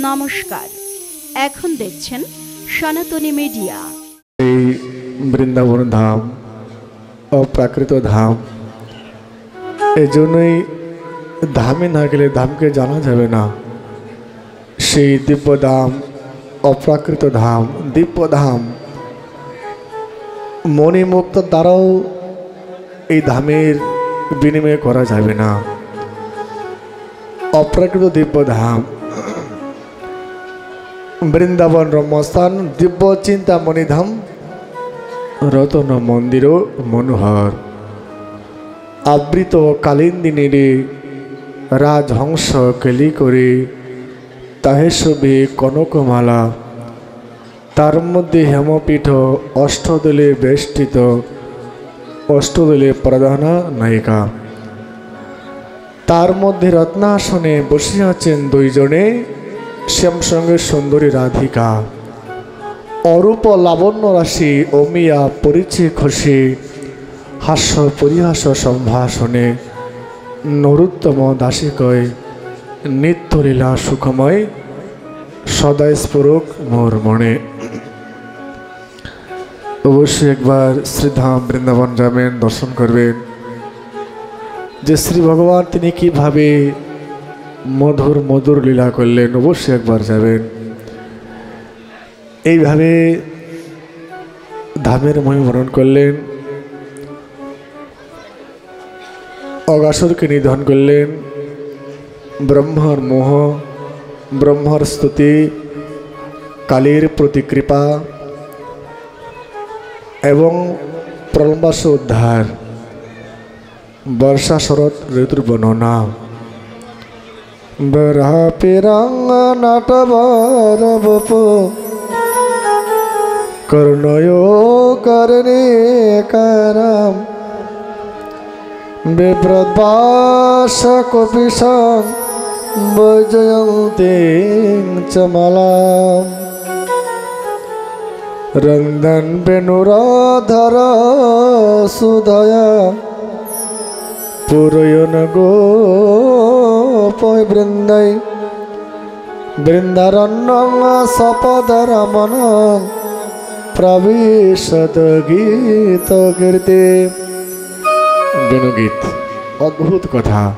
নমস্কার। এখন দেখছেন সনাতনী মিডিয়া। এই বৃন্দাবন ধাম, অপ্রাকৃত ধাম এই জন্যই ধামে না গেলে ধামকে জানা যাবে না। সেই দিব্য ধাম অপ্রাকৃত ধাম দিব্য ধাম মণিমুক্ত দ্বারাও এই ধামের বিনিময় করা যাবে না। অপ্রাকৃত দিব্য ধাম বৃন্দাবন রম্যস্থান দিব্য চিন্তামণি ধাম রতন মন্দির মনোহর। আবৃত কালিন্দিনীরে রাজহংস কেলি করে তাহে শোভে কনকমালা। তার মধ্যে হেমপীঠ অষ্টদলে বেষ্টিত। অষ্টদলে প্রধানা নায়িকা। তার মধ্যে রত্নাসনে বসে আছেন দুইজনে। শ্যামসঙ্গে সুন্দরী রাধিকা। অরূপ লাবণ্য রাশি অমিয়া পরিচয় খুশি হাস্য পরিহাস সম্ভাষণে নরুত্তম দাসী কয়, নিত্যলীলা সুখময়, সদাই স্ফুরক মোর মনে। অবশ্যই একবার শ্রীধাম বৃন্দাবন যাবেন দর্শন করবেন। যে শ্রী ভগবান তিনি কীভাবে মধুর মধুর লীলা করলেন অবশ্যই একবার যাবেন। এইভাবে ধামের মহিমরণ করলেন। অগাসুরকে নিধন করলেন। ব্রহ্মর মোহ, ব্রহ্মর স্তুতি, কালীর প্রতি কৃপা এবং প্রলম্বাস উদ্ধার বর্ষা শরৎ ঋতুর বর্ণনা बरहा पेरांगा नाटबारबपो कर्णयो करने करम। बिव्रतवास कपिसं वैजयन्तीं च मलां रङ्गन् वेणुराधर सुधया। पूरयन गो বৃন্দাই। বৃন্দারণ্য সপদর মন প্রবিশদ গীত কীর্তি। বেণুগীত, অদ্ভুত কথা।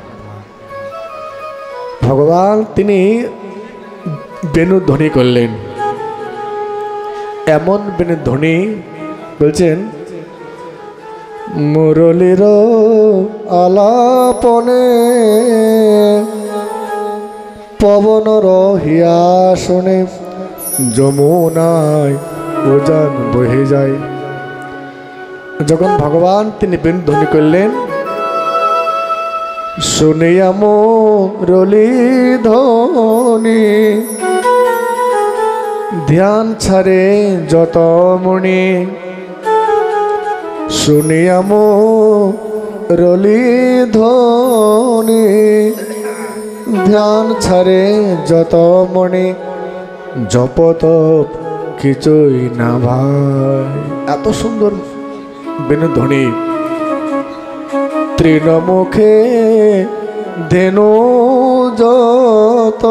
ভগবান তিনি বেণু ধ্বনি করলেন। এমন বেণু ধ্বনি বলছেন মুরলির আলাপনে পবন রহিয়া শুনে যমুনায় ওজান বহে যায়। যখন ভগবান তিনি বেন ধ্বনি করলেন শুনে রলি ধ্বনি, ধ্যান ছাড়ে যত মণি শুনে রলি ধ্বনি। ধ্যান ছাড়ে যত মনে, জপত কিছুই না ভাই। এত সুন্দর বেনুধ্বনি তৃণমুখে ধেনু যত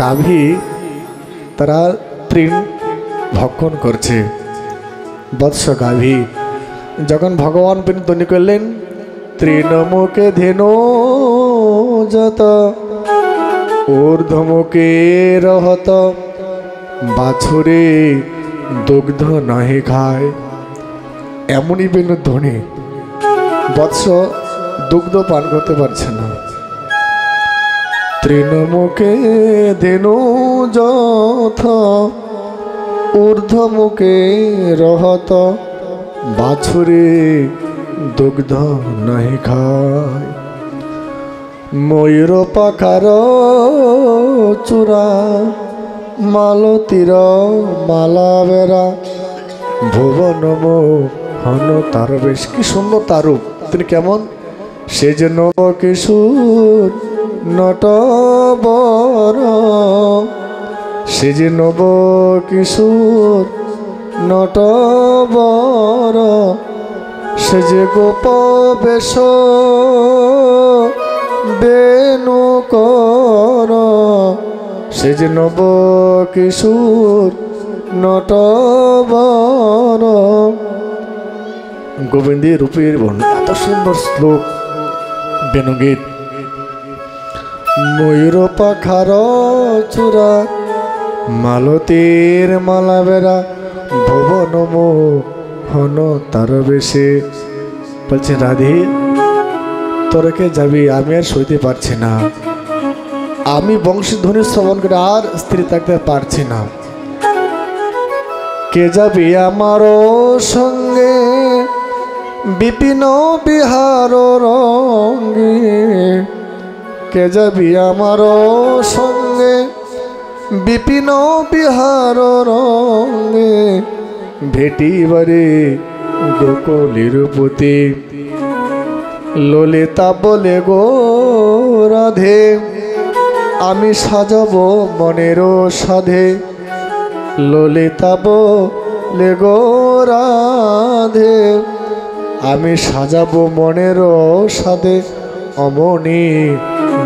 গাভী, তারা তৃণ ভক্ষণ করছে। বৎস গাভী যখন ভগবান বেনুধ্বনি করলেন, তৃণমুখে ধেনু যত, ঊর্ধ্বমুখে রহত, বাছুরে দুগ্ধ নাহি খায়। এমনই বেন ধ্বনি। বৎস দুগ্ধ পান করতে পারছে না। তৃণমুখে ধেনু যথ ঊর্ধ্বমুখে রহত। বাছুরে দুগ্ধ নাহি খায়। ময়ূর পাখার চূড়া, মালতীর মালা বেড়া। ভুবন হন তার বেশ কি সুন্দর তারূপ তিনি কেমন? সে যে নব কিশোর, নটবর। সে যে নব কিশোর, নটবর, সে যে গোপ বেশ বেনু কর সে যে নব কিশোর নটবন গোবিন্দী রূপের বর্ণ, এত সুন্দর শ্লোক বেনুগীত ময়ূর পাখার চূড়া মালতীর মালা বেড়া ভুবন হন তার বেশে। বলছে, রাধে, তোরকে যাবি, আমি আর সইতে পারছি না। আমি বংশধ্বনি শ্রবণ করে আর স্ত্রী থাকতে পারছি না। কে যাবি আমার সঙ্গে? বিপিন বিহার রঙ্গে কে যাবি আমার সঙ্গে? বিপিন বিহার রঙ্গে ভেটিবারে গোকুলের পতি। ললিতা বলে, গো রাধে, আমি সাজাবো মনের সাধে। ললিতা বলে, গো রাধে, আমি সাজাব মনের সাধে। অমনি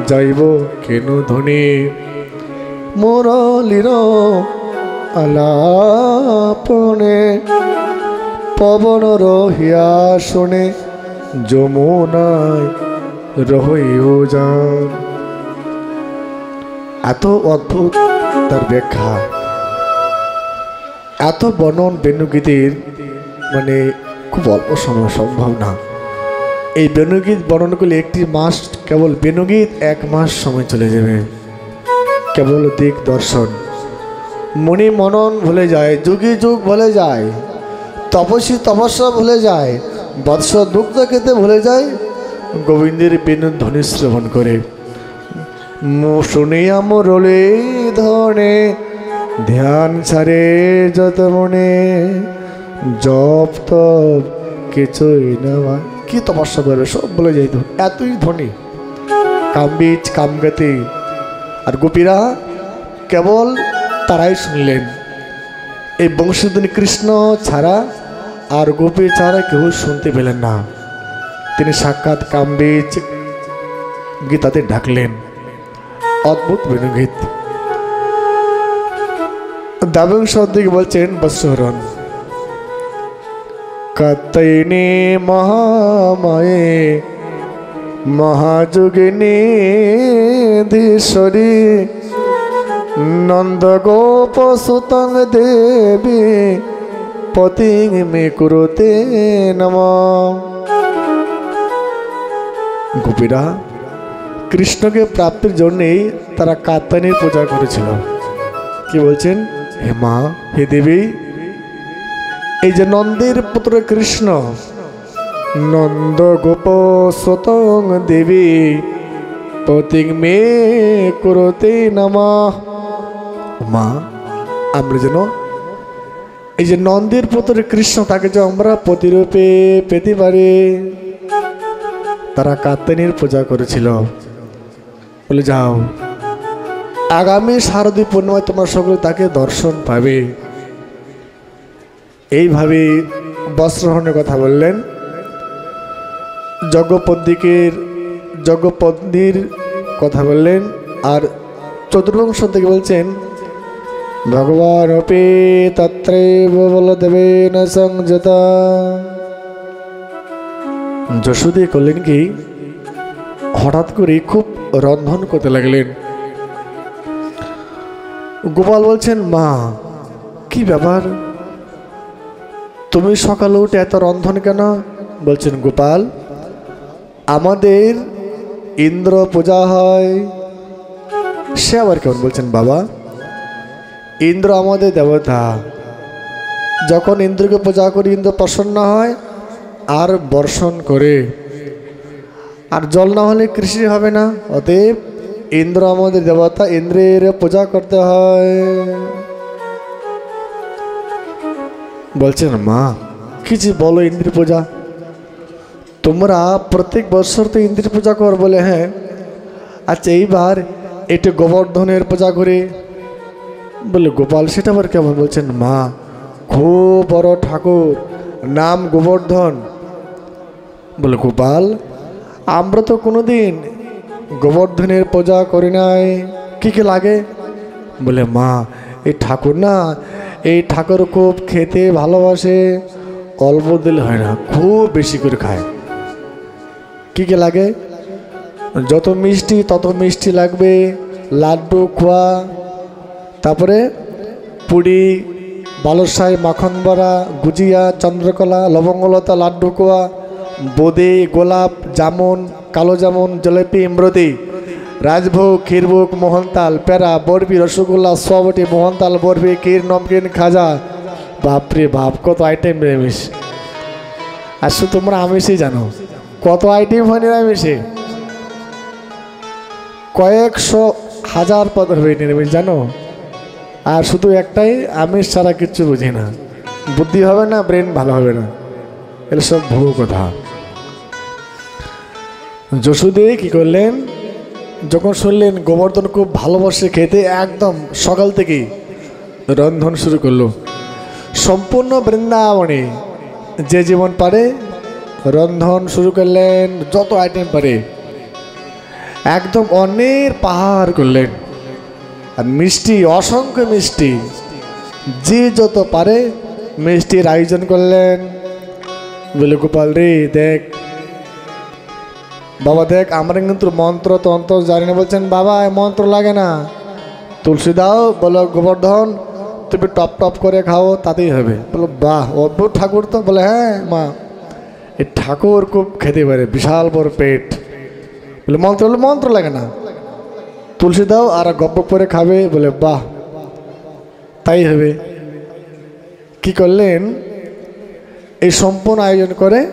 যাইব কেন ধনী? মুরলির আলাপনে পবন রহিয়া শোনে, যমুনায় রহইও যান। এত অদ্ভুত তার ব্যাখ্যা। এত বর্ণন বেণুগীতির মানে খুব অল্প সময় সম্ভব না। এই বেণুগীত বর্ণন করলে একটি মাস, কেবল বেণুগীত এক মাস সময় চলে যাবে। কেবল দিক দর্শন। মনি মনন ভুলে যায়, যুগে যুগ ভুলে যায়, তপস্বী তপস্যা ভুলে যায়, বৎস দুগ্ধ খেতে ভুলে যায়, গোবিন্দের বেণু ধ্বনি শ্রবণ করে। মো- শুনিয়া মোরলে ধনে, ধ্যান ছাড়ে যত মনে, জপ তপ কিছুই না। কি তপস্যা করবে সব বলে যাইত এতই ধনী কামবীজ কামগতি আর গোপীরা কেবল তারাই শুনলেন। এই বংশধ্বনি কৃষ্ণ ছাড়া আর গোপী ছাড়া কেউ শুনতে পেলেন না। তিনি সাক্ষাৎ কামবীজ গীতাতে ডাকলেন। অদ্ভুত বেণুগীত দাবং সদ্দিক বলছেন বৎসরণ কাত্তায়িনী মহামায়ে মহাযোগিনী নন্দ গোপ সুতং দেবী, পতিং মে কুরুতে নম। গোপীরা, কৃষ্ণকে প্রাপ্তির জন্যেই তারা কাত্তায়নীর পূজা করেছিল। কি বলছেন? হে মা, হে দেবী, এই যে নন্দের পুত্র কৃষ্ণ নন্দ গোপ সতং দেবী প্রতীক মে করতে নামা। মা, আমরা যেন এই যে নন্দের পুত্র কৃষ্ণ, তাকে যে আমরা প্রতিরূপে পেতে পারি, তারা কাত্তানির পূজা করেছিল। বলে যাও, আগামী শারদী পূর্ণিমায় তোমরা সকলে তাকে দর্শন পাবে। এইভাবে বস্ত্রহরণের কথা বললেন। যজ্ঞপদ্মিকের যজ্ঞপত্নীর কথা বললেন আর চতুর্বংশ থেকে বলছেন ভগবান অপে তত্রে বলদেবে না সংযতা। যশোদী করলেন কি, হঠাৎ করে খুব রন্ধন করতে লাগলেন। গোপাল বলছেন, মা, কি ব্যাপার? তুমি সকালে উঠে এত রন্ধন কেন? বলছেন গোপাল। আমাদের ইন্দ্র পূজা হয়। সে আবার কেমন বলছেন, বাবা? ইন্দ্র আমাদের দেবতা। যখন ইন্দ্রকে পূজা করি, ইন্দ্র প্রসন্ন হয় আর বর্ষণ করে। আর জল না হলে কৃষি হবে না। অতএব ইন্দ্র আমাদের দেবতা, ইন্দ্রের পূজা করতে হয়। বলছেন, মা কিছু বলো ইন্দ্র পূজা? তোমরা প্রত্যেক বছর তো ইন্দ্র পূজা কর বলে হ্যাঁ। আচ্ছা এইবার এটা গোবর্ধনের পূজা করে বলে, গোপাল সেটা আবার কেমন বলছেন? মা, খুব বড় ঠাকুর, নাম গোবর্ধন। বলে, গোপাল, আমরা তো কোনোদিন গোবর্ধনের পূজা করি নাই। কি কি লাগে? বলে, মা, এই ঠাকুর না, এই ঠাকুর খুব খেতে ভালোবাসে। অল্প দিলে হয় না, খুব বেশি করে খায়। কি কি লাগে? যত মিষ্টি, তত মিষ্টি লাগবে, লাড্ডু, খোয়া, তারপরে পুরি বালসাই মাখন বড়া গুজিয়া, চন্দ্রকলা, লবঙ্গলতা, লাড্ডু কোয়া বোদে, গোলাপ, জামুন, কালো জামুন, জলেপি, ইমরতি, রাজভোগ, ক্ষীরভোগ, মোহনতাল প্যারা বরফি রসগোল্লা সবটি মোহনতাল বরফি ক্ষীর, নমকিন, খাজা। বাপরে বাপ, কত আইটেম আর শুধু তোমরা আমিষই জানো। কত আইটেম হয় নিরামিষে? কয়েকশো হাজার পদ হবে নিরামিষ, জানো? আর শুধু একটাই, আমিষ ছাড়া কিচ্ছু বুঝি না। বুদ্ধি হবে না ব্রেন ভালো হবে না। এটা সব ভুয়ো কথা। যশুদে কি করলেন? যখন শুনলেন গোবর্ধন খুব ভালোবাসে খেতে, একদম সকাল থেকেই রন্ধন শুরু করল। সম্পূর্ণ বৃন্দাবনে যে জীবন পারে রন্ধন শুরু করলেন, যত আইটেম পারে। একদম অনেক পাহাড় করলেন। আর মিষ্টি, অসংখ্য মিষ্টি। যে যত পারে মিষ্টির আয়োজন করলেন। বলে, গোপাল রে, দেখ। বাবা, দেখ, আমরা কিন্তু মন্ত্র তন্ত্র জানি না। বলছেন, বাবা মন্ত্র লাগে না। তুলসী দাও, বলো, গোবর্ধন, তুমি টপ টপ করে খাও, তাতেই হবে। বলো, বাহ, অদ্ভুত ঠাকুর তো। বলে হ্যাঁ মা। এই ঠাকুর খুব খেতে পারে, বিশাল বড় পেট। বলে, মন্ত্র বলে, মন্ত্র লাগে না। তুলসী দাও আর গপ্প করে খাবে, বলে, বাহ, তাই হবে। কি করলেন? এই সম্পূর্ণ আয়োজন করে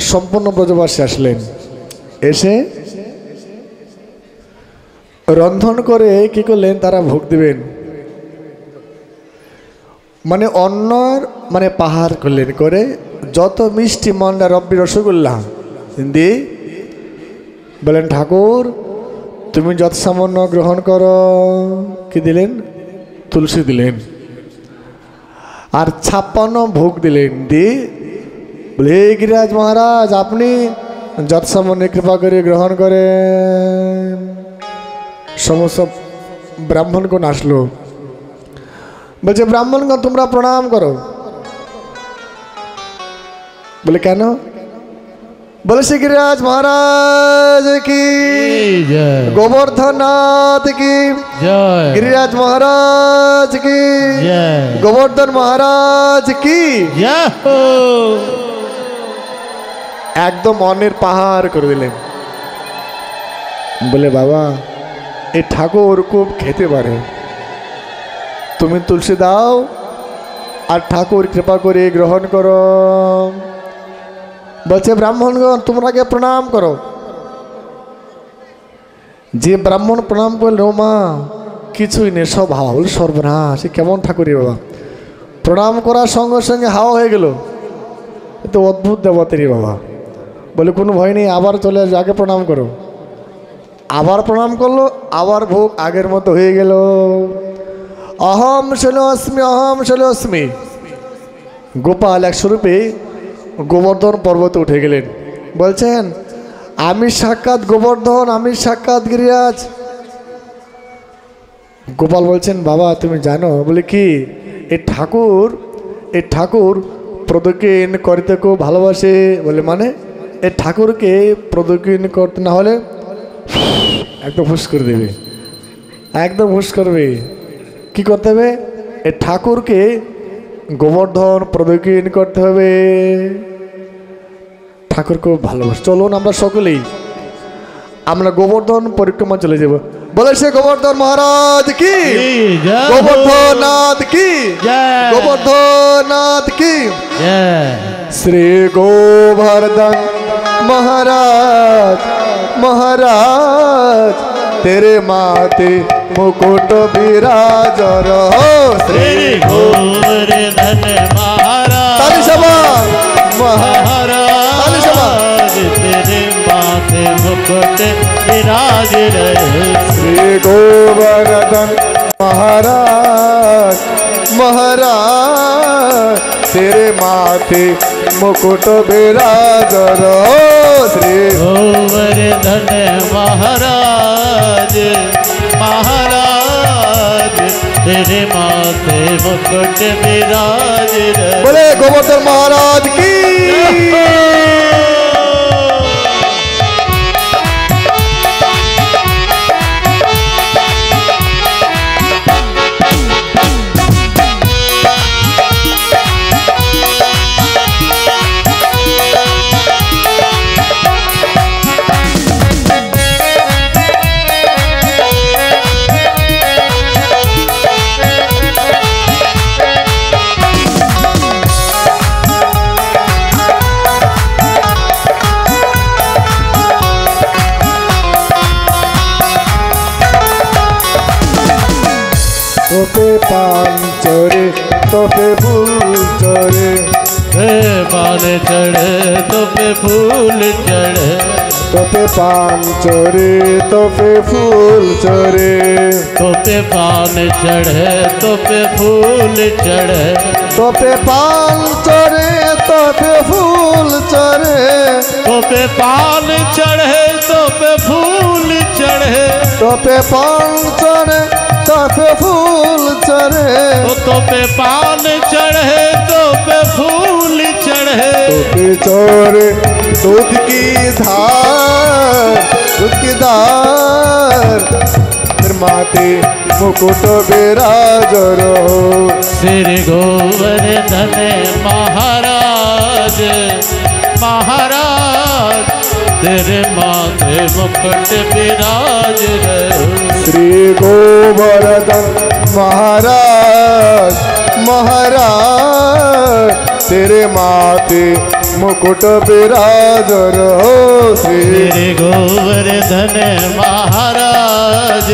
সম্পূর্ণ ব্রজবাসী আসলেন। এসে রন্ধন করে কি করলেন? তারা ভোগ দিবেন। মানে অন্যর মানে পাহাড় করলেন করে যত মিষ্টি মন্ডা রব্বি রসগোল্লা দিয়ে বলেন, ঠাকুর, তুমি যত সামান্য গ্রহণ করো। কি দিলেন? তুলসী দিলেন। আর ছাপ্পান্ন ভোগ দিলেন, দি, বলে, "হে গিরিরাজ মহারাজ, আপনি যত সামান্য কৃপা করে গ্রহণ করেন। সমস্ত ব্রাহ্মণগণ আসলো। বলছে ব্রাহ্মণগণ তোমরা প্রণাম করো। বলে কেন? বলে শ্রী গিরিরাজ মহারাজ কি? জয় গোবর্ধননাথ কি? গিরিরাজ মহারাজ কি? গোবর্ধন মহারাজ কি? একদম অনের পাহাড় করে দিলেন। বলে বাবা এ ঠাকুর খুব খেতে পারে। তুমি তুলসী দাও আর ঠাকুর কৃপা করে গ্রহণ করো। বলছে, ব্রাহ্মণগণ তোমরাকে প্রণাম করো। যে ব্রাহ্মণ প্রণাম করল, মা, কিছুই নেই, সব হল সর্বনাশ। কেমন ঠাকুরই বাবা। প্রণাম করার সঙ্গে সঙ্গে হাওয়া হয়ে গেল। তো অদ্ভুত দেবতারই বাবা। বলে, কোনো ভয় নেই, আবার চলে আসবে, আগে প্রণাম করো। আবার প্রণাম করল, আবার ভোগ আগের মতো হয়ে গেল। অহম অস্মি অহম অস্মি। গোপাল এক স্বরূপে গোবর্ধন পর্বতে উঠে গেলেন। বলছেন, আমি সাক্ষাৎ গোবর্ধন, আমি সাক্ষাৎ গিরিরাজ। গোপাল বলছেন, বাবা, তুমি জানো? বলে, কি? এই ঠাকুর এই ঠাকুর প্রদক্ষিণ করতে খুব ভালোবাসে। বলে মানে? এই ঠাকুরকে প্রদক্ষিণ করতে না হলে একদম হুস করে দেবে। একদম হুস করবে। কি করতে হবে? এই ঠাকুরকে গোবর্ধন প্রদক্ষিণ করতে হবে। ঠাকুর খুব ভালোবাসে। চলুন আমরা সকলেই আমরা গোবর্ধন পরিক্রমা চলে যাব। বলে সে গোবর্ধন মহারাজ কি? গোবর্ধনাথ কি? গোবর্ধনাথ কি? শ্রী গোবর্ধন মহারাজ মহারাজ তেরে মাতে मुकुट विराज रहो श्री गोवर्धन महाराज। महाराज तेरे माथे मुकुट विराज रहे। श्री गोवर्धन महाराज महाराज तेरे माथे मुकुट विराज रहो श्री गोवर्धन महाराज। महाराज तेरे माथे मुकुट विराज बोले गोवर्धन महाराज की। फूल चढ़े। तो पे पान चढ़े तो पे फूल चढ़े तो पे पान चढ़े तो पे फूल चढ़े। तो पे पान चढ़े तो पे फूल चढ़े। तो पे पान चढ़े तो पे फूल चढ़े। तो पे पान चढ़े तो पे फूल चढ़े। तो पे पान चढ़े तो पे फूल चोर दूध की धार दुखदार माते मुकुट विराज रहो श्री गोवर्धन महाराज महाराज तेरे माते मुकुट विराज रहो श्री गोवर्धन महाराज महाराज तेरे माथे मुकुट विराज रहो श्री गोवर्धन महाराज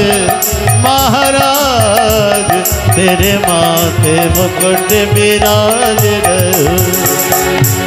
महाराज तेरे माथे मुकुट विराज रहे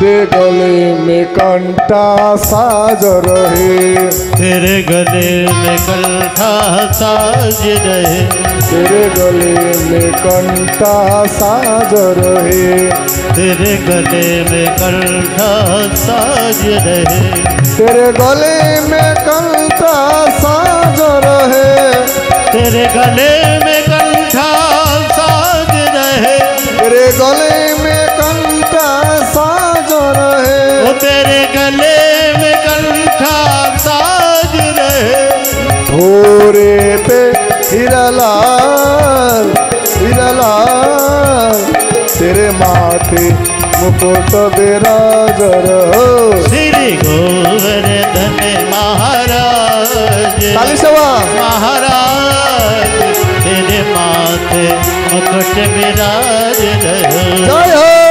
तेरे गले में कंटा साज रहे। तेरे गले में कलठा साज रहे। तेरे गले में कंटा साज रहे। तेरे गले में कलठा साज रहे। तेरे गले में कंटा साज रहे। तेरे गले में कलठा साज रहे। तेरे गले भोरे पे हिरलाल हिरलाल तेरे माथे मुकुट विराज रहो श्री गोवर्धन महाराज। ताली सवा। महाराज तेरे माथे मुकुट विराज रहे जय हो।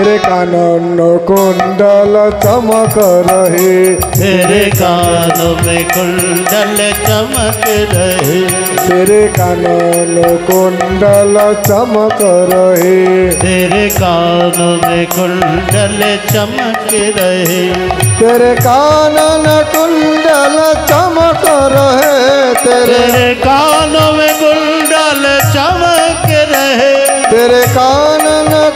तेरे कानन कुंडल चमक रहे। तेरे कानों में कुंडल चमक रहे। तेरे कानन कुंडल चमक रहे। तेरे कानों में कुंडल चमक रहे। तेरे कानन कुंडल चमक रहे। तेरे कानों में कुंडल चमक रहे। तेरे कानन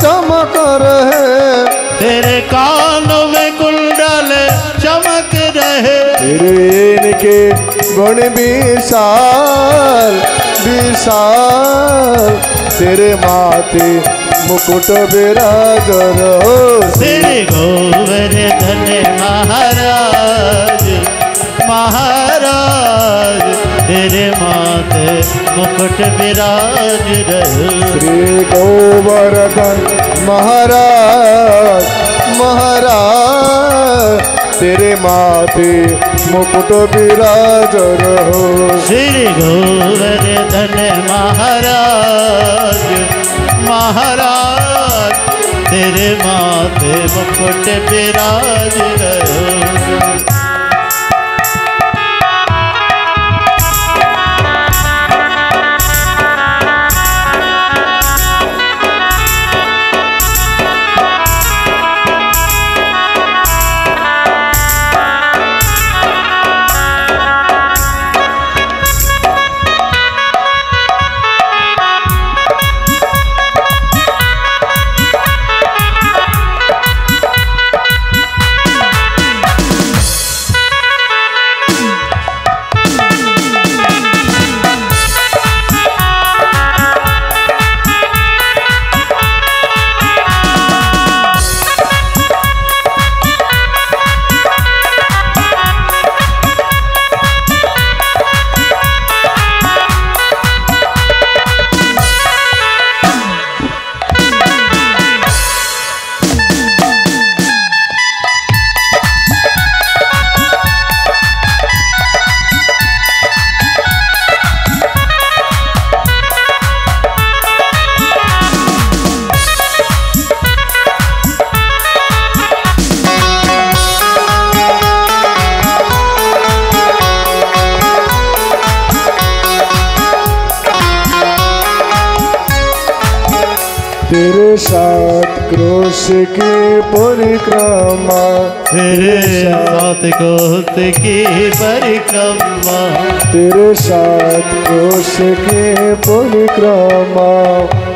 चमक रहे। तेरे कानों में कुंडल चमक रहे। तेरे इनके गुण विशाल विशाल। तेरे माथे मुकुट विराज रहो श्री गोवर्धन महाराज महाराज। तेरे माथे मुकुट विराज रहे। श्री गोवर्धन महाराज महाराज तेरे माथे मुकुट विराज रहो। श्री गोवर्धन महाराज महाराज तेरे माथे मुकुट विराज रहे। गोत की परिक्रमा। तेरे साथ क्रोश की परिक्रमा।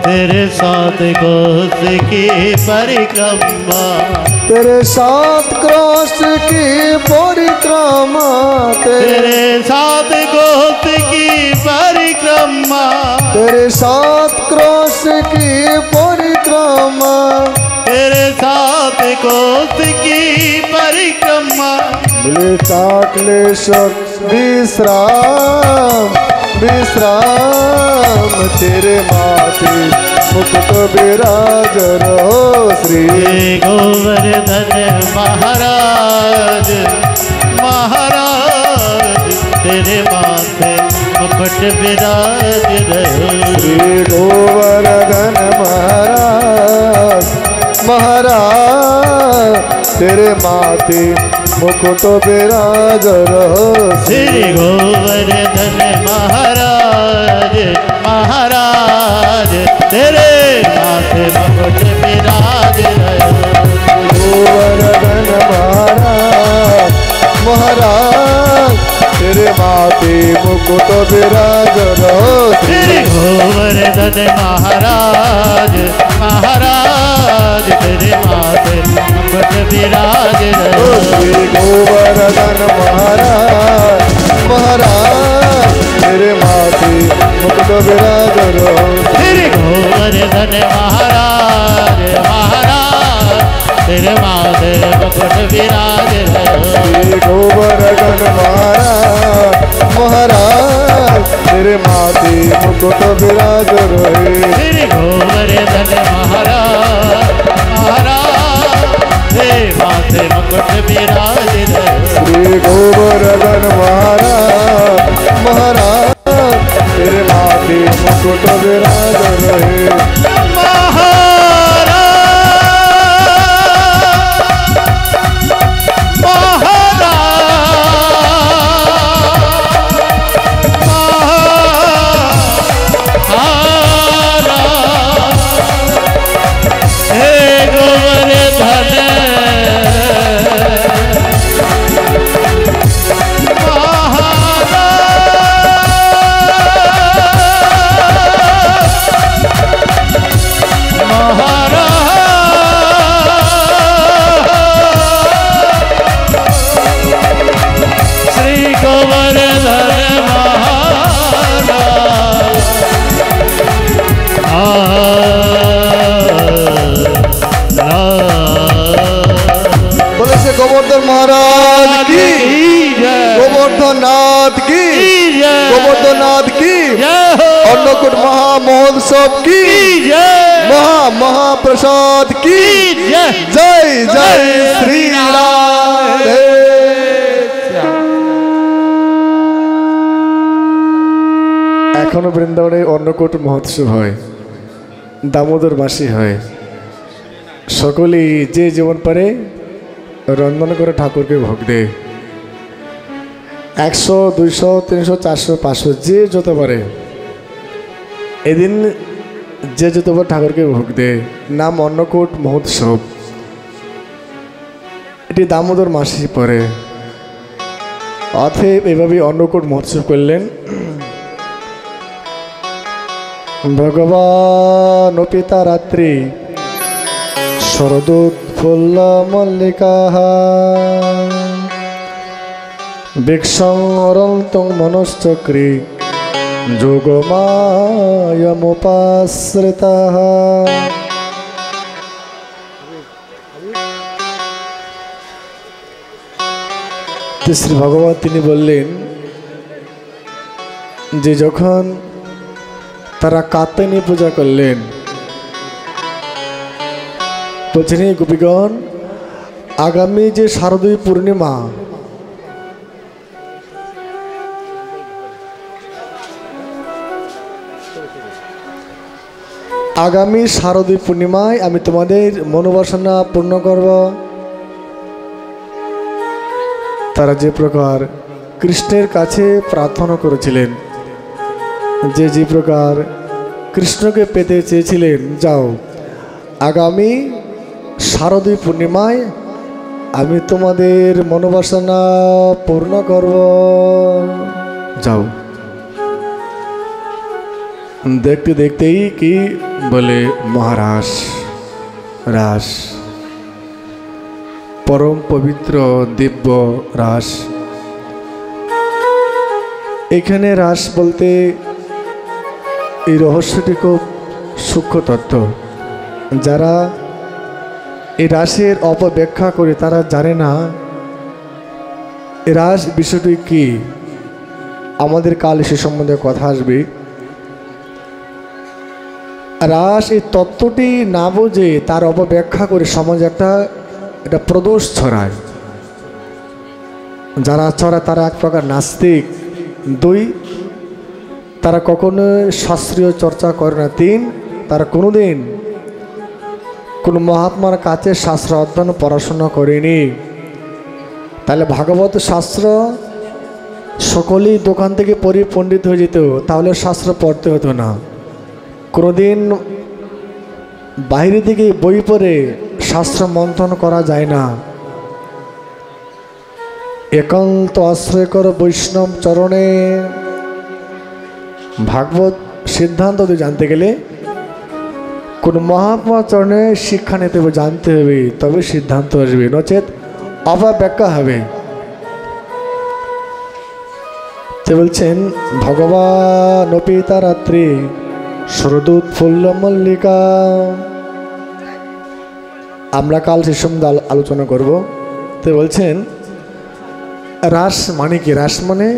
तेरे साथ गोत की परिक्रमा। तेरे साथ क्रोश की परिक्रमा। तेरे साथ गोत की परिक्रमा। तेरे साथ क्रोश की परिक्रमा। तेरे साथ गोत की परिक्रमा मिलता क्लेशर विश्राम विश्राम तेरे माथे मुकुट विराज रहो श्री। गोवर्धन महाराज महाराज तेरे माथे मुकुट विराज रहे। श्री गोवर्धन महाराज महाराज तेरे माथे मुकुट विराज रहो श्री गोवर्धन महाराज महाराज तेरे नाथ मुकुट विराज रहो गोवर्धन महाराज महाराज। तेरे माथे मुकुट विराज रहो श्री गोवर्धन महाराज महाराज तेरे माथे मुकुट विराज रहे श्री गोवर्धन महाराज महाराज तेरे माथे मुकुट विराज रहो श्री गोवर्धन महाराज महाराज तेरे माओ तेरे मुकुट विराज गोबर गण महाराज महाराज तेरे माते मुकुट विराज रहे तेरे गोबर धन महाराज। महाराज तेरे माते मुकुट विराज। श्री गोबर गण महाराज। महाराज तेरे माते मुकुट विराज रहे। মহারাজ কি? জয়। গোবর্ধনাথ কি? জয়। গোবর্ধনাথ কি? অন্নকূট মহা মহোৎসব কি জয়। মহা মহাপ্রসাদ কি? জয়। জয় জয় শ্রী রাধে এখনও বৃন্দাবনে অন্নকূট মহোৎসব হয় দামোদর মাসি হয়। সকলেই যে যেমন পারে রন্ধন করে ঠাকুরকে ভোগ দেয় একশো, দুইশো, তিনশো, চারশো, পাঁচশো, যে যত পারে। এদিন যে যত পারে ঠাকুরকে ভোগ দেয় নাম অন্নকূট মহোৎসব। এটি দামোদর মাসি পরে। অথব এভাবে অন্নকূট মহোৎসব করলেন। ভগবান পিতা রাত্রি। শরদূত ফুল্ল মল্লিকা বিক্ষরন্তং মনশ্চক্রী যোগমায়মুপাশ্রিতা। শ্রী ভগবান তিনি বললেন যে যখন তারা কাত্তায়নী পূজা করলেন বলছেন, "হে গোপীগণ, আগামী যে শারদীয় পূর্ণিমা, আগামী শারদীয় পূর্ণিমায় আমি তোমাদের মনোবাসনা পূর্ণ করব। তারা যে প্রকার কৃষ্ণের কাছে প্রার্থনা করেছিলেন, যে যে প্রকার কৃষ্ণকে পেতে চেয়েছিলেন, যাও, আগামী শারদীয় পূর্ণিমায় আমি তোমাদের মনোবাসনা পূর্ণ করব। যাও। দেখতে দেখতেই কি বলে মহারাস, রাস। পরম পবিত্র দিব্য রাস। এখানে রাস বলতে এই রহস্যটি খুব সূক্ষ্ম তত্ত্ব। যারা এই রাসের অপব্যাখ্যা করে তারা জানে না এই রাস বিষয়টি কি? আমাদের কাল সে সম্বন্ধে কথা আসবে। রাস এই তত্ত্বটি না বুঝে তার অপব্যাখ্যা করে সমাজে একটা এটা প্রদোষ ছড়ায়। যারা ছড়ায় তারা এক প্রকার নাস্তিক। দুই, তারা কখনো শাস্ত্রীয় চর্চা করে না। তিন, তারা কোনোদিন কোনো মহাত্মার কাছে শাস্ত্র অধ্যয়ন পড়াশোনা করিনি। তাহলে ভাগবত শাস্ত্র সকলেই দোকান থেকে পড়ে পণ্ডিত হয়ে যেত, তাহলে শাস্ত্র পড়তে হতো না। কোনোদিন বাইরে থেকে বই পড়ে শাস্ত্র মন্থন করা যায় না। একান্ত আশ্রয় কর বৈষ্ণব চরণে ভাগবত সিদ্ধান্ত জানতে গেলে কোন চরণে শিক্ষা নিতে হবে, জানতে হবে, তবে সিদ্ধান্ত আসবে। নচেত অপব্যাখ্যা হবে। সে বলছেন, ভগবান পিতা রাত্রি শরদূত ফুল্ল মল্লিকা। আমরা কাল সে সম্বন্ধে আলোচনা করব। তো বলছেন, রাস মানে কি? রাস মানে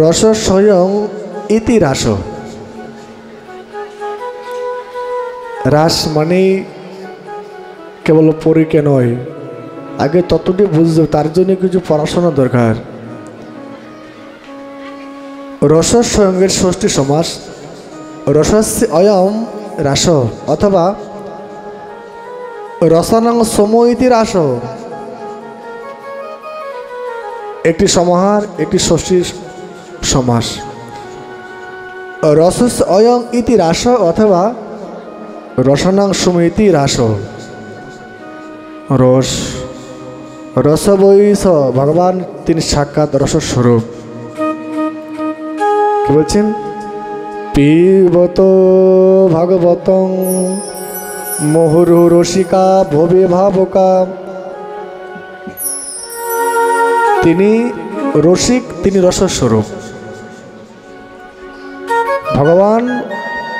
রস স্বয়ং ইতি রাস। রাস মানে কেবল পরীক্ষা নয়, আগে ততটি বুঝতে তার জন্য কিছু পড়াশোনা দরকার। রস স্বয়ংয়ের ষষ্ঠী সমাস, রসস্য অয়ম রাস, অথবা রসানাং সমইতি রাস। একটি সমাহার, একটি ষষ্ঠী সমাস। রসস অয়ং ইতি রাস, অথবা রসনাং সুমিতি রাস। রস রস বৈশ ভগবান তিনি সাক্ষাৎ রসস্বরূপ কি বলছেন? পিবত ভাগবতং মোহরু রসিকা ভবে ভাবকা। তিনি রসিক, তিনি রসস্বরূপ ভগবান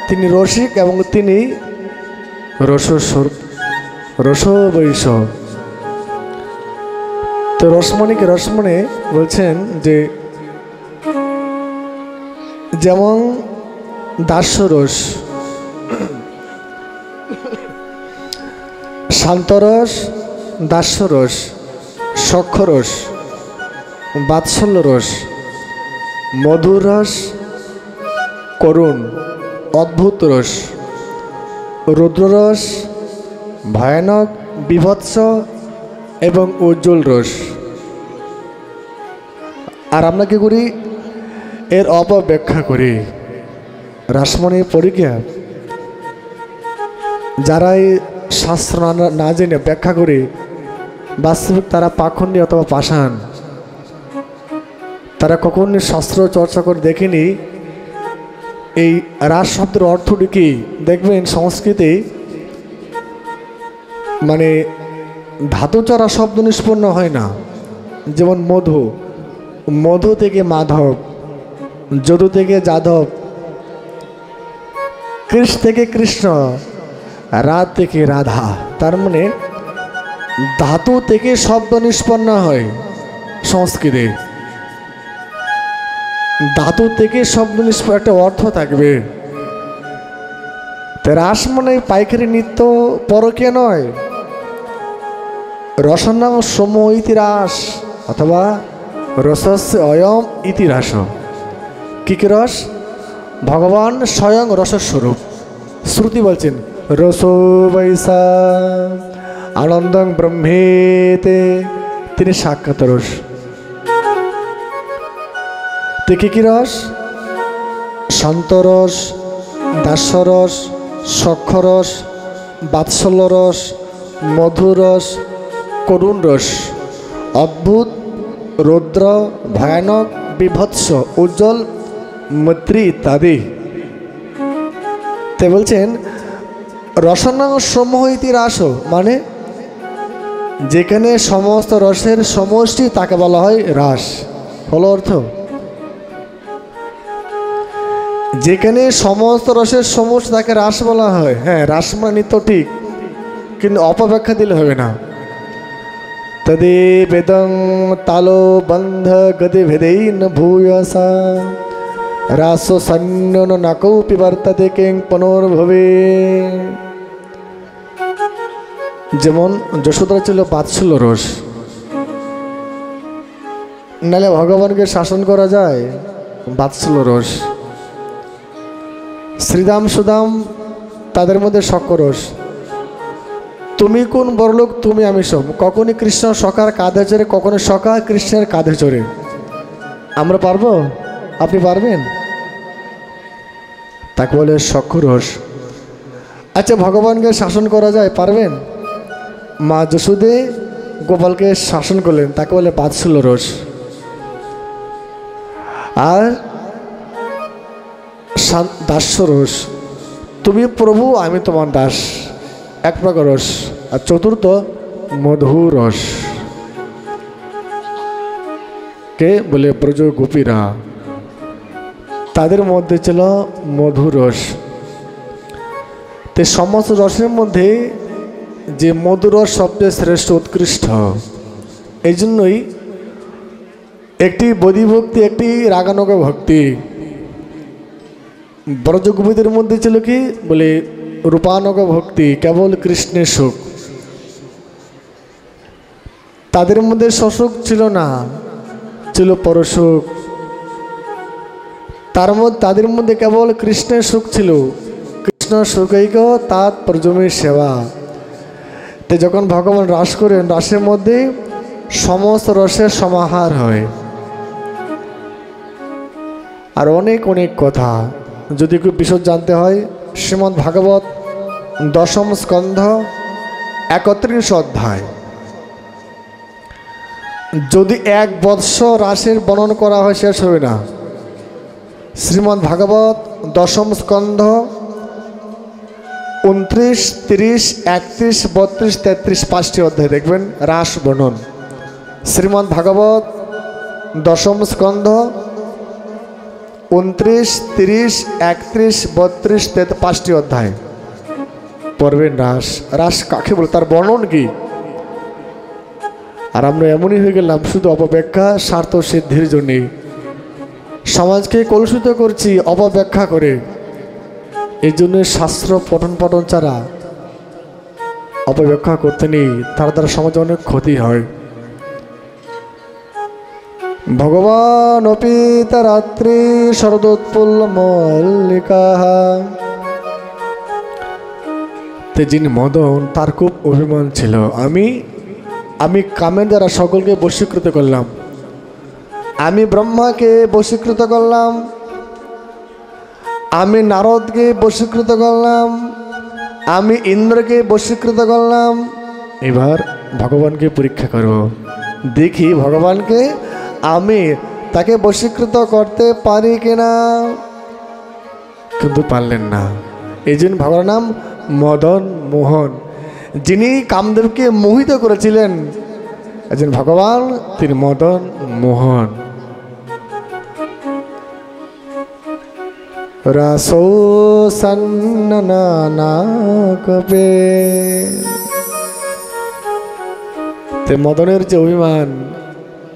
তিনি রসিক এবং তিনি রস বৈশ তো রসমণিকে, রসমণে বলছেন যে, যেমন দাস্যরস, শান্তরস, দাস্যরস, সক্ষরস বাৎসল্য রস মধুর রস করুণ অদ্ভুত রস রুদ্ররস, ভয়ানক, বিভৎস এবং উজ্জ্বল রস। আর আমরা কী করি? এর অপব্যাখ্যা করি। রাসমণি পরীক্ষা। যারা এই শাস্ত্র না- না জেনে ব্যাখ্যা করে, বাস্তবিক তারা পাখণ্ডী অথবা পাষাণ। তারা কখনই শাস্ত্র চর্চা করে দেখেনি। এই রাস শব্দের অর্থটি কি? দেখবেন সংস্কৃতে মানে ধাতুচরা শব্দ নিষ্পন্ন হয় না। যেমন মধু মধু থেকে মাধব, যদু থেকে যাদব, কৃষ থেকে কৃষ্ণ, রাত থেকে রাধা। তার মানে ধাতু থেকে শব্দ নিষ্পন্ন হয় সংস্কৃতে ধাতু থেকে সব জিনিস একটা অর্থ থাকবে। রাস মানে পাইকারি নিত্য পরকীয় নয়। রসনাং সম ইতিহাস অথবা রসস্য অয়ম ইতিহাস কি কি রস? ভগবান স্বয়ং রসস্বরূপ শ্রুতি বলছেন, রস বৈশা আনন্দং ব্রহ্মেতে, তিনি সাক্ষাৎ রস। তে কি রস? শান্তরস দাস্যরস সক্ষরস বাৎসল্য রস মধুরস করুণ রস। অদ্ভুত, রৌদ্র, ভয়ানক, বিভৎস, উজ্জ্বল, মৈত্রী ইত্যাদি। তে বলছেন রসনাং সমূহ ইতি রাস মানে যেখানে সমস্ত রসের সমষ্টি তাকে বলা হয় রাস। হলো অর্থ যেখানে সমস্ত রসের সমষ্টি তাকে রাস বলা হয়। হ্যাঁ রাস মানে নিত্য ঠিক, কিন্তু অপব্যাখ্যা দিলে হবে না। তদে বেদং তালো বন্ধ গতি ভেদেন ভূয়সা। রাস সৈন্য না কৌপি বর্ততে কেং পুনর্ভবে যেমন যশোদা ছিল বাৎসল্য রস। নাহলে ভগবানকে শাসন করা যায়, বাৎসল্য রস। শ্রীদাম সুদাম, তাদের মধ্যে সকরস তুমি কোন বড়লোক, তুমি আমি সব। কখনই কৃষ্ণ সকার কাঁধে চড়ে কখনো সকা কৃষ্ণের কাঁধে চড়ে। আমরা পারব? আপনি পারবেন? তাকে বলে সক্ষরস আচ্ছা ভগবানকে শাসন করা যায়, পারবেন? মা যশুদে গোপালকে শাসন করলেন, তাকে বলে বাৎসল্য রস আর শান- দাস্য রস তুমি প্রভু, আমি তোমার দাস। এক প্রকার রস। আর চতুর্থ, মধু রস। কে বলে, ব্রজ গোপীরা? তাদের মধ্যে ছিল মধুরস তে সমস্ত রসের মধ্যে যে মধুরস সবচেয়ে শ্রেষ্ঠ, উৎকৃষ্ট। এই জন্যই একটি বদি ভক্তি একটি রাগানগ ভক্তি। ব্রজগোপীদের মধ্যে ছিল কি? বলে, রূপানগ ভক্তি, কেবল কৃষ্ণের সুখ। তাদের মধ্যে শশোক ছিল না, ছিল পরশুক তার মধ্যে, তাদের মধ্যে কেবল কৃষ্ণের সুখ ছিল। কৃষ্ণ সুখৈক তাৎ প্রজমের সেবা। তে যখন ভগবান রাস করেন, রাসের মধ্যে সমস্ত রসের সমাহার হয়। আর অনেক অনেক কথা। যদি কেউ বিশদ জানতে হয়, শ্রীমদ্ ভাগবত দশম স্কন্ধ, একত্রিশ অধ্যায়। যদি এক বৎস রাশির বর্ণন করা হয়, শেষ হবে না। শ্রীমদ্ ভাগবত দশম স্কন্ধ, উনত্রিশ, তিরিশ, একত্রিশ, বত্রিশ, তেত্রিশ পাঁচটি অধ্যায় দেখবেন রাস বর্ণন শ্রীমদ্ ভাগবত দশম স্কন্ধ উনত্রিশ, তিরিশ, একত্রিশ, বত্রিশ, তেত, পাঁচটি অধ্যায়। পড়বেন রাস রাস কাকে বলে? তার বর্ণন কি? আর আমরা এমনই হয়ে গেলাম, শুধু অপব্যাখ্যা, স্বার্থ সিদ্ধির জন্যে। সমাজকে কলুষিত করছি, অপব্যাখ্যা করে। এই জন্য শাস্ত্র পঠন পঠন ছাড়া অপব্যাখ্যা করতে নেই। তার দ্বারা সমাজে অনেক ক্ষতি হয়। ভগবান অপিতা রাত্রি শরদোৎপুল্ল মল্লিকা তে যিনি মদন, তার খুব অভিমান ছিল। আমি আমি কামের দ্বারা সকলকে বশীকৃত করলাম। আমি ব্রহ্মাকে বশীকৃত করলাম। আমি নারদকে বশীকৃত করলাম। আমি ইন্দ্রকে বশীকৃত করলাম। এবার ভগবানকে পরীক্ষা করব। দেখি ভগবানকে আমি তাকে বশীকৃত করতে পারি কিনা? কিন্তু পারলেন না। এই জন্য ভগবানের নাম মদন মোহন যিনি কামদেবকে মোহিত করেছিলেন। একজন ভগবান তিনি মদন মোহন। রাসো তে মদনের যে অভিমান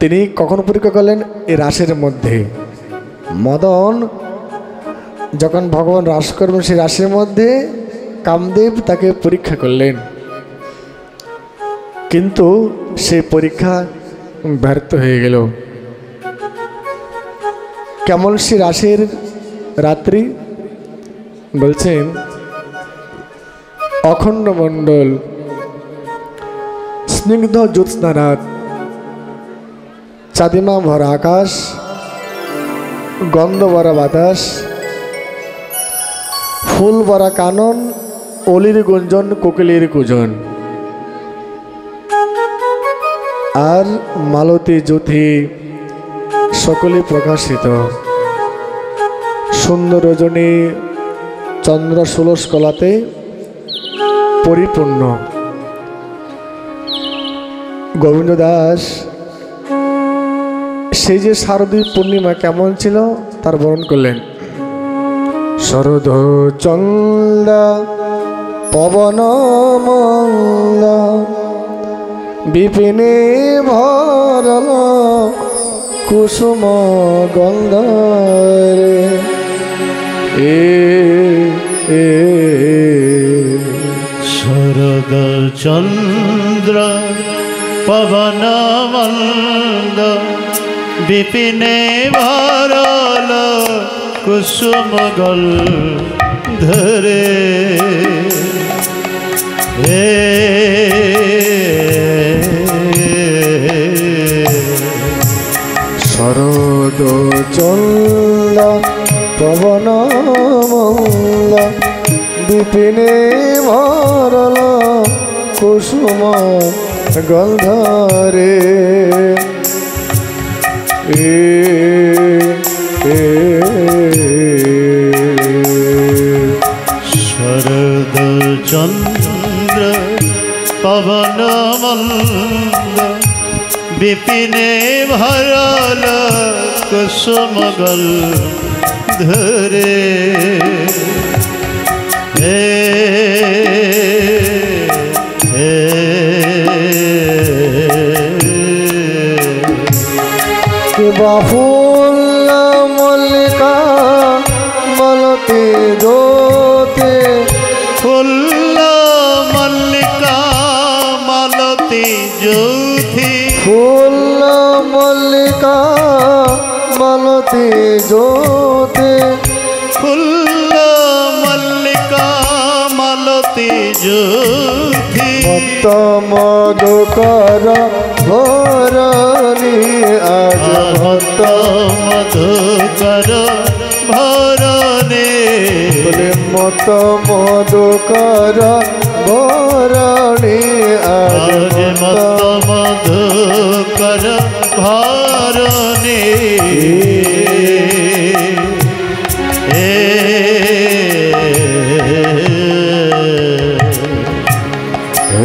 তিনি কখন পরীক্ষা করলেন? এই রাসের মধ্যে। মদন, যখন ভগবান রাস করবেন সেই রাসের মধ্যে, কামদেব তাকে পরীক্ষা করলেন। কিন্তু সেই পরীক্ষা ব্যর্থ হয়ে গেল। কেমন সে রাশের রাত্রি? বলছেন, অখণ্ড মণ্ডল, স্নিগ্ধ জ্যোৎস্না রাত চাঁদিমা ভরা আকাশ, গন্ধ ভরা বাতাস, ফুল ভরা কানন, অলির গুঞ্জন, কোকিলের কুজন। আর মালতী জ্যোতি সকলে প্রকাশিত। সুন্দর রজনী চন্দ্র ষোলশ কলাতে পরিপূর্ণ। গোবিন্দ দাস সেই যে শারদীয় পূর্ণিমা কেমন ছিল তার বরণ করলেন। শরদ চন্দ্র পবন মঙ্গল বিপিনে ভরল কুসুম গঙ্গারে। এ এ শরদ চন্দ্র পবন মন্দ বিপিনে ভরল কুসুম গল ধরে। এ শরদ চন্দ পবন বিপিনে ভরল কুসুম গন্ধরে এ শরদ চন্দ্র পবন মন্দ বিপিনে ভরল কুসুমগল বাফুল্ল মল্লিকা মলতে দোতে ফুল্ল মল্লিকা মালতী জ্যোতি ফুল্ল মল্লিকা মলতে জোতে ফুল্ল মল্লিকা মালতী জ্যোতি মত মধুকর ভরণী আজ ভক্ত মধুকর ভরণে। বলে মত মধুকর ভরণী আজ মত মধুকর ভরণে।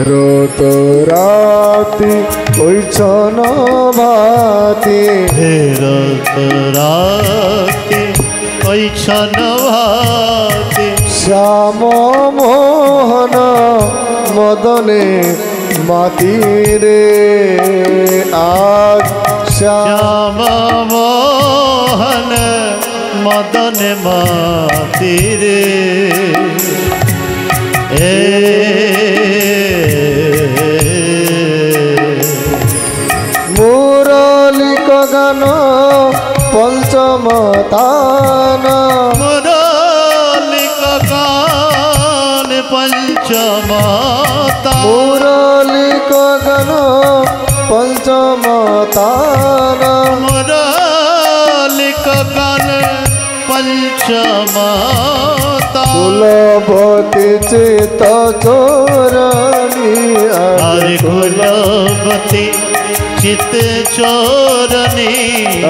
রত রাতি ওই ছন ভাতি ফেরত ছন ভাতে শ্যাম মোহন মদনে মাতি রে শ্যাম শ্যাম মোহন মদন মাতিরে এ মুরলিক গান পঞ্চম তান মুরলিক গান পঞ্চমাতা মুরলিক গান পঞ্চম তান মুরলিক গান পঞ্চমাতা কুলবতী চিত চোরণী হরে কুলবতী চিত চোরণী।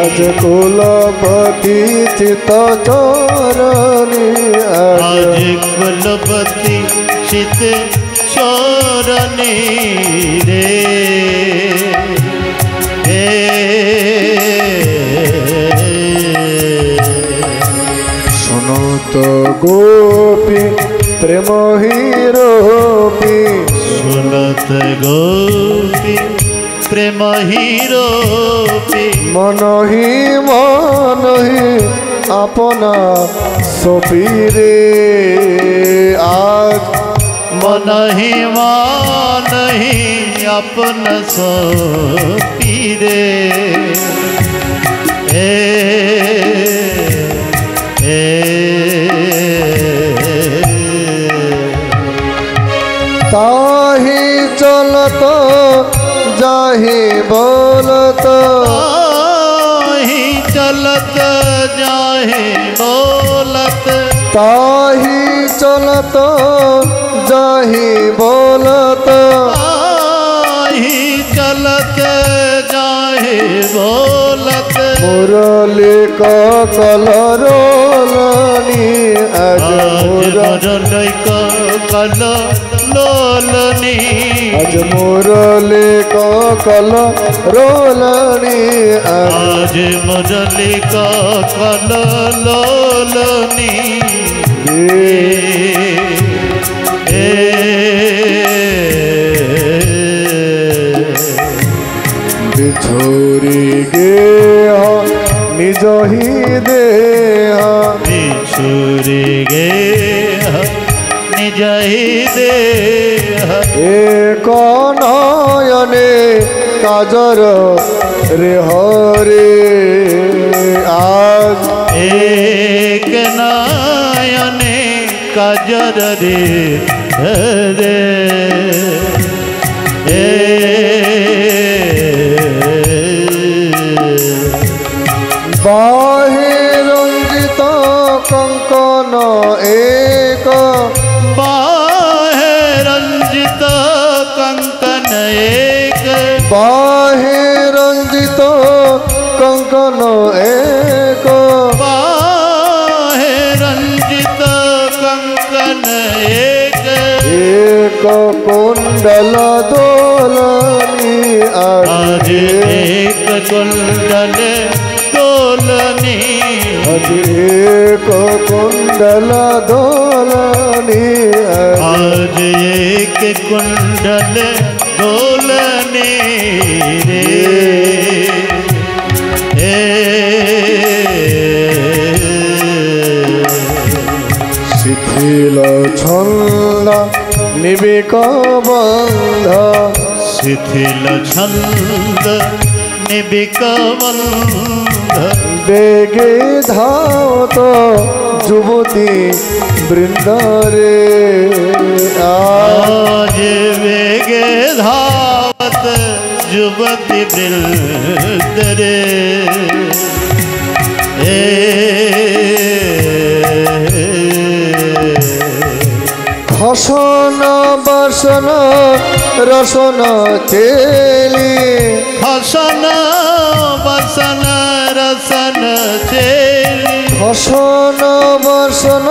আজ কুলবতী চিত চোরণী আজ কুলবতী চিত চোরণী রে। হে শোনত গোপী প্রেম হিরোপী। শুনত গোপী প্রেম হিরোপী মনহি মনহি আপনা সপীরে আজ মনহি মানহি আপন সপীরে এ এ। তাহি চলত नहीं बोलत ताही तो। चलत जाहे बोलत। ताही चलत जाही बोलत। ताही चलत जाहे बोलत। मुरली का कलर रोलनी आज मुरली का कलर লোলনি আজ মুরলি কল রোলনি আজ মুরলি কল লোলনি বিছুরি গে নিজ হি দেহ বিছুরি গে নিজ দে এক নয়নে কাজর রে হরে আজ এক নয়নে কাজর রে রে এ कुंडल दोलनी आज एक कुंडल दोलनी। आज एक कुंडल दोलनी आज एक कुंडल दोलनी रे। शिथिल छंदा निवेक बंध शिथिल छंद निवेक बंध बेगे धावत युवती वृंद रे आज बेगे धावत युवती वृंद रे হাসন রসন চেলি। হাসন বসন রসন চেলি। হাসন বসন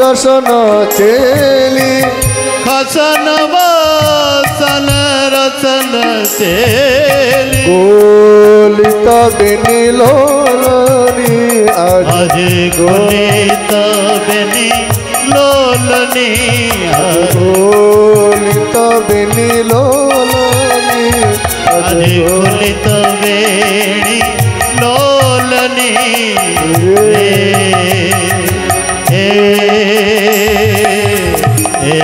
রসন চেলি। হাসন বসন রসন চেলি। গোলি তবে নীল রি বেনিল গোলি তবে বেনিল আজ কুলিত বেণী লোলনি রে। এ এ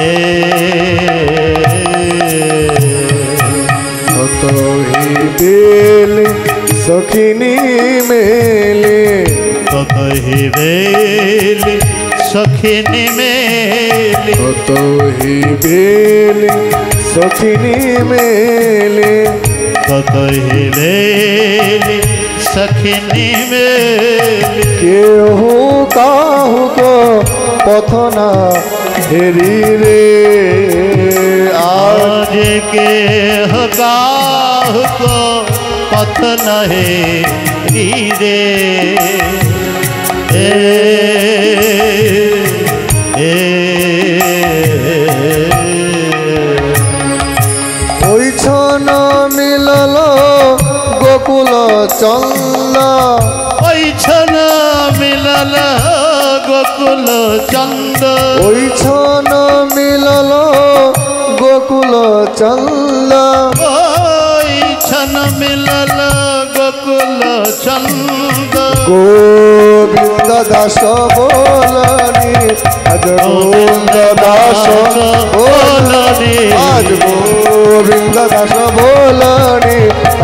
কত হি সখিনী মেলে सखिनी मेले। तो ही बेले सखिनी मेले। तो ही बेले सखिनी मेले। केहू काहू को पथना हेरी रे। आज के हगाह को पथना हेरी रे। ওই ছন মিলল গোকুল চন্দ্র। ওই ছন মিলল গোকুল চন্দ ওই ছন মিলল গোকুল চন্দ্র। ওই ছন মিলল গোকুল চন্দ গোবিন্দ দাস বলনি আজ গোবিন্দ দাস বলনি আজ গোবিন্দ দাস বলনি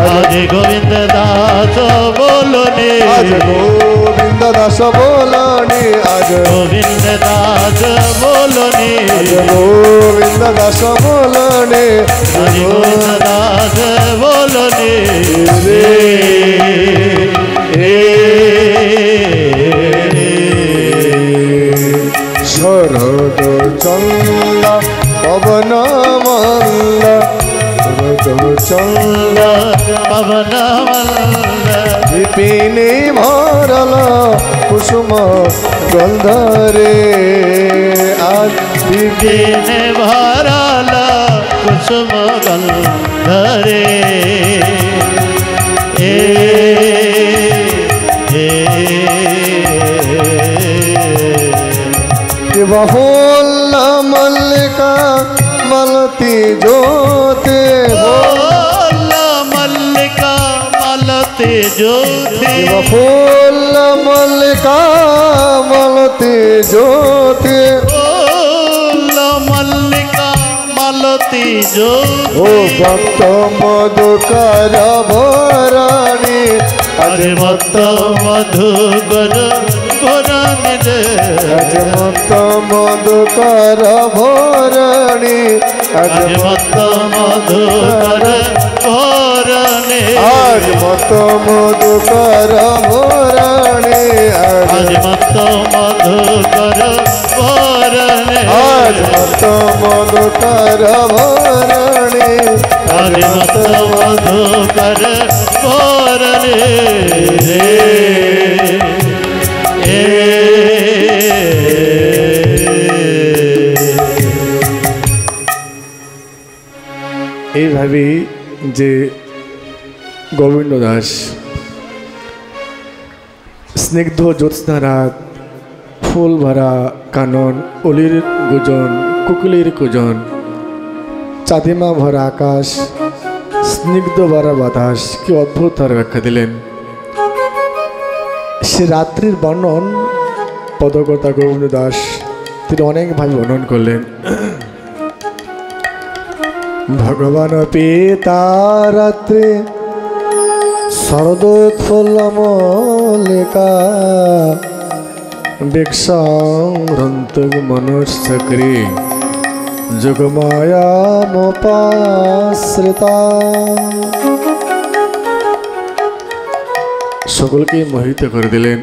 আজ গোবিন্দ দাস বলনে আজ গোবিন্দ দাস বলনি আজ গোবিন্দ দাস বলনে আজ গোবিন্দ দাস বলনি আজ গোবিন্দ দাস বলনে রে রে চন্দ পবন মন্দ চন্দ পবন বিপিনে ভরল কুসুম গন্ধরে আজ বিপিন ভরাল কুসুম গন্ধরে বহুল মল্লিকা ज्योति ज्योति हो। मल्लिका मलती जोते फूल मल्लिका मलती ज्योति मल्लिका मलती जो ओ भक्त मधुकर भरणी अरे भक्त मधुकर भरणी अरे भक्त मधुकर भरणी আজ আজ মত মধুকর ভরণে আজ মত মধুকর ভরাণী আজ আজ মত মধুকর ভরণে আজ মত মধুকর ভরাণী আজ মত মধুকর ভরণে রে এইভাবেই যে গোবিন্দ দাস, স্নিগ্ধ জ্যোৎস্না রাত ফুল ভরা কানন, অলির গুজন, কুকুলির কুজন, চাঁদিমা ভরা আকাশ, স্নিগ্ধ ভরা বাতাস, কি অদ্ভুত তার ব্যাখ্যা দিলেন। সে রাত্রির বর্ণন, পদকর্তা গোবিন্দ দাস, তিনি অনেকভাবে বর্ণন করলেন। ভগবান পিতা রাত্রে শরদোৎফুল্লমলিকা বিক্ষান্ত মনুষ্যক্রি যুগমায়ামোপাশ্রিতা সকলকে মোহিত করে দিলেন।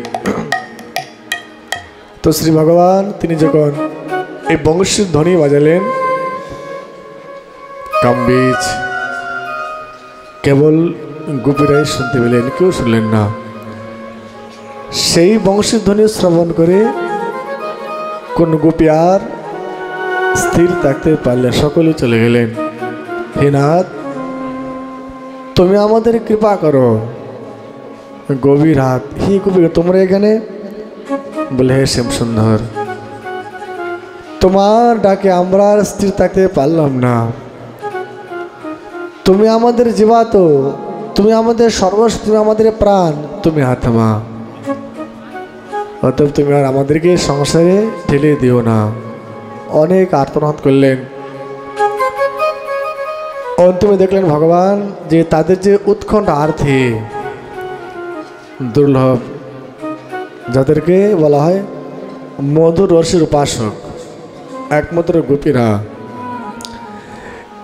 তো শ্রী ভগবান, তিনি যখন এই বংশীর ধ্বনি বাজালেন কামবীজ কেবল গোপীরাই শুনতে পেলেন, কেউ শুনলেন না। সেই বংশীধ্বনি শ্রবণ করে কোন গোপী আর স্থির থাকতে পারলে, সকলে চলে গেলেন। হে নাথ, তুমি আমাদের কৃপা করো। গভীর হাত হি কবি তোমরা এখানে? বলে হে শ্যাম সুন্দর তোমার ডাকে আমরা স্থির থাকতে পারলাম না। তুমি আমাদের জীবাত, তুমি আমাদের সর্বস্ব, তুমি আমাদের প্রাণ। তুমি আত্মা। অতএব তুমি আর আমাদেরকে সংসারে ঠেলে দিও না। অনেক আর্তনাদ করলেন। অন্তিমে দেখলেন ভগবান যে তাদের যে উৎকণ্ঠা আর্থে দুর্লভ, যাদেরকে বলা হয় মধুর রসের উপাসক, একমাত্র গোপীরা।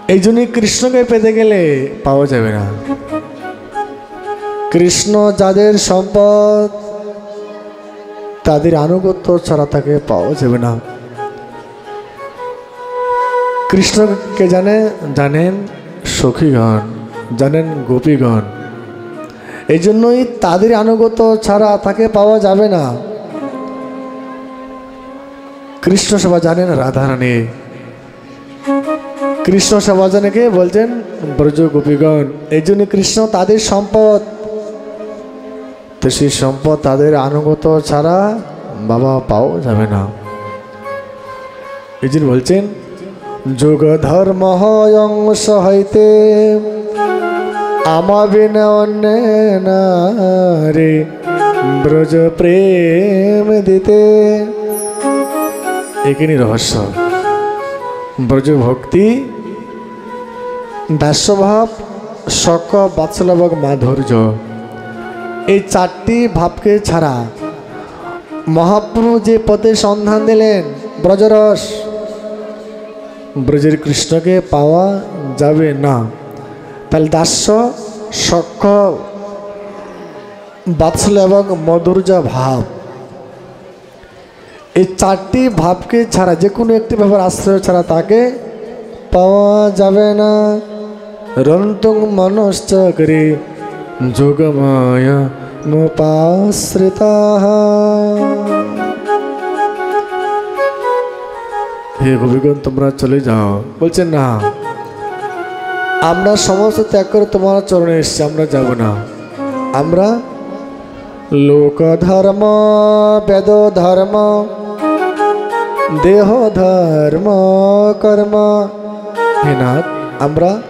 এই জন্যই কৃষ্ণকে পেতে গেলে পাওয়া যাবে না। কৃষ্ণ যাদের সম্পদ, তাদের আনুগত্য ছাড়া তাকে পাওয়া যাবে না। কৃষ্ণকে জানে, জানেন সখীগণ, জানেন গোপীগণ। এই জন্যই তাদের আনুগত্য ছাড়া তাকে পাওয়া যাবে না। কৃষ্ণ সভা জানেন রাধারানী। কৃষ্ণ সভা জানেকে বলছেন ব্রজ গোপীগণ এই জন্য কৃষ্ণ তাদের সম্পদ। তো সেই সম্পদ তাদের আনুগত ছাড়া বাবা পাওয়া যাবে না। এই জন্য বলছেন যোগ ধর্ম অংশ হইতে আমা বিনা অন্য রে ব্রজ প্রেম দিতে। এখানে রহস্য। ব্রজ ভক্তি দাস্যভাব শক বাৎসল্য এবং মাধুর্য। এই চারটি ভাবকে ছাড়া মহাপ্রভু যে পথে সন্ধান দিলেন, ব্রজরস, ব্রজের কৃষ্ণকে পাওয়া যাবে না। তাহলে দাস্য সক্ষ বাৎসল্য এবং মধুর্য ভাব। এই চারটি ভাবকে ছাড়া যে কোনো একটি ভাবের আশ্রয় ছাড়া তাকে পাওয়া যাবে না। রন্তং মনশ্চকরে যোগমায় মোপাশ্রিতা হে গোবিগণ, তোমরা চলে যাও। বলছেন, না, আমরা সমস্ত ত্যাগ করে তোমার চরণে এসছি, আমরা যাব না। আমরা লোক ধর্ম বেদ ধর্ম দেহ ধর্ম কর্ম। হে নাথ, আমরা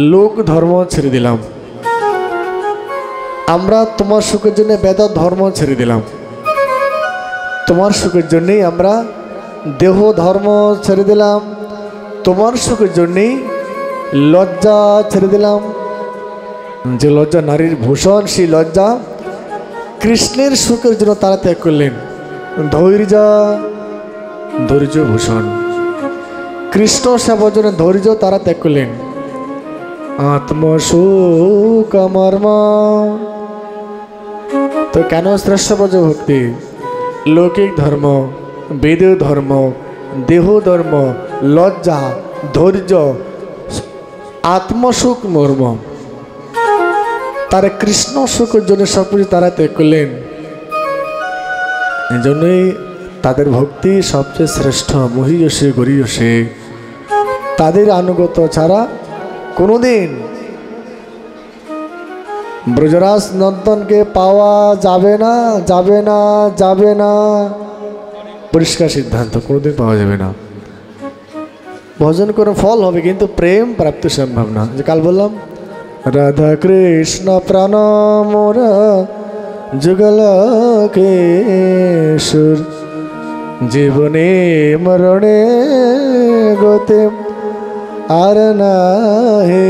লোক ধর্ম ছেড়ে দিলাম। আমরা তোমার সুখের জন্য বেদ ধর্ম ছেড়ে দিলাম। তোমার সুখের জন্যেই আমরা দেহ ধর্ম ছেড়ে দিলাম। তোমার সুখের জন্যেই লজ্জা ছেড়ে দিলাম। যে লজ্জা নারীর ভূষণ, সেই লজ্জা কৃষ্ণের সুখের জন্য তারা ত্যাগ করলেন। ধৈর্য ধৈর্য ভূষণ। কৃষ্ণ সেবার জন্য ধৈর্য তারা ত্যাগ করলেন। আত্মসুখ মর্ম তো কেন শ্রেষ্ঠ ব্রজ ভক্তি? লৌকিক ধর্ম বেদ ধর্ম, দেহ ধর্ম, লজ্জা, ধৈর্য, আত্মসুখ, মর্ম। তারা কৃষ্ণ সুখের জন্য সব কিছু তারা ত্যাগ করলেন। এই জন্যই তাদের ভক্তি সবচেয়ে শ্রেষ্ঠ মহিয়সে গরিয়সে তাদের আনুগত ছাড়া কোনোদিন ব্রজরাজ নন্দনকে পাওয়া যাবে না যাবে না যাবে না। পরিষ্কার সিদ্ধান্ত, কোনোদিন পাওয়া যাবে না। ভজন করে ফল হবে, কিন্তু প্রেম প্রাপ্তি সম্ভব না। যে কাল বললাম, রাধা কৃষ্ণ প্রাণ মোর যুগল জীবনে মরণে গতে আর না হে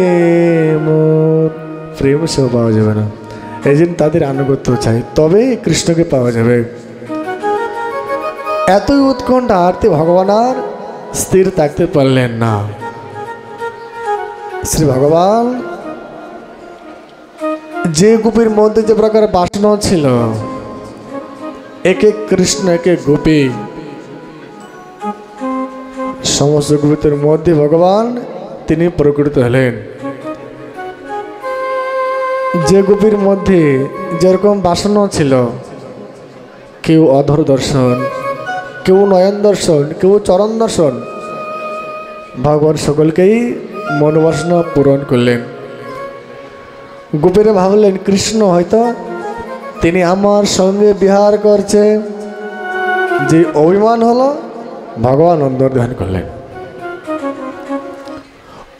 মোর। প্রেম সেও পাওয়া যাবে না। এই জন্য তাদের আনুগত্য চাই। তবে কৃষ্ণকে পাওয়া যাবে। এতই উৎকণ্ঠা আরতি ভগবান আর স্থির থাকতে পারলেন না। শ্রী ভগবান, যে গোপীর মধ্যে যে প্রকার বাসনা ছিল, এক কৃষ্ণ, এক গোপী সমস্ত গোপীদের মধ্যে ভগবান তিনি প্রকৃত হলেন। যে গোপীর মধ্যে যেরকম বাসনা ছিল, কেউ অধর দর্শন, কেউ নয়ন দর্শন, কেউ চরণ দর্শন, ভগবান সকলকেই মনোবাসনা পূরণ করলেন। গোপীরা ভাবলেন, কৃষ্ণ হয়তো তিনি আমার সঙ্গে বিহার করছে যে অভিমান হলো ভগবান অন্তর্ধান করলেন।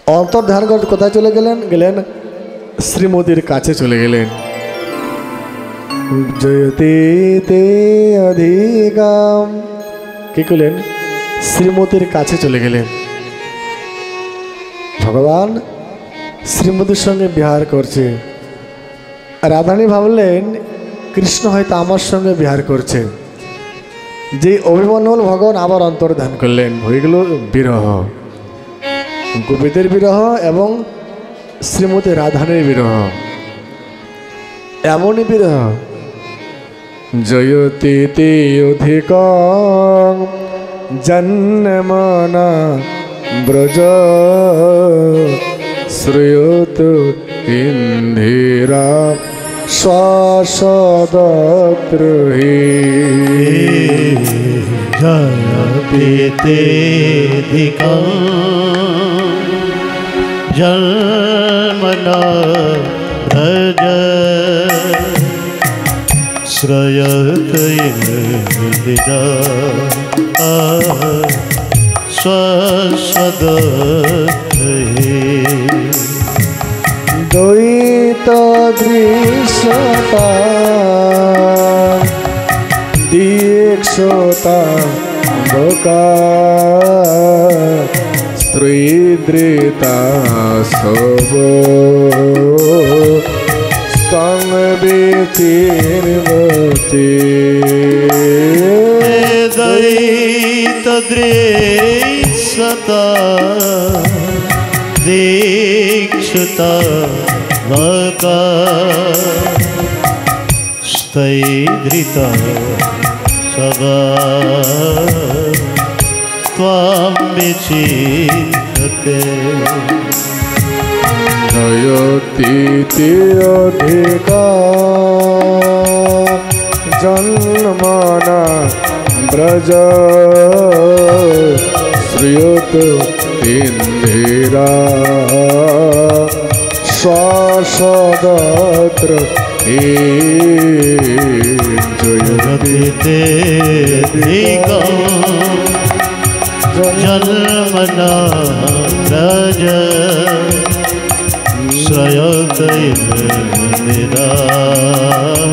অন্তর্ধান করতে কোথায় চলে গেলেন? গেলেন শ্রীমতীর কাছে চলে গেলেন। জয়তে তে অধিকাম। কি করলেন? শ্রীমতীর কাছে চলে গেলেন। ভগবান শ্রীমতীর সঙ্গে বিহার করছে। রাধানী ভাবলেন, কৃষ্ণ হয়তো আমার সঙ্গে বিহার করছে। যে অভিমন্যুল ভগবান আবার অন্তর্ধান করলেন। হয়ে গেল বিরহ। গোপীদের বিরহ এবং শ্রীমতী রাধানের বিরহ। এমনই বিরহ। জয়তে তে অধিক জন্মনা ব্রজ শ্রেয়ত ইন্দিরা। शासदत्रुहि जन पीते जन्मना भज श्रयत इन्द्रिया দ্বৈত দৃশ্যতা দীক্ষতা অন্ধকার স্ত্রীদৃতা সব স্তং বিতীর্মতি দ্বৈত দৃশ্যতা দী विशता वाका स्तैधृता सदा। त्वां विचिन्ते नयतीतिरधिका जन्मना ब्रज। श्रियत इंदिरा इन्दिरा शासदात्र जयते जन्मना रज श्रयत इंदिरा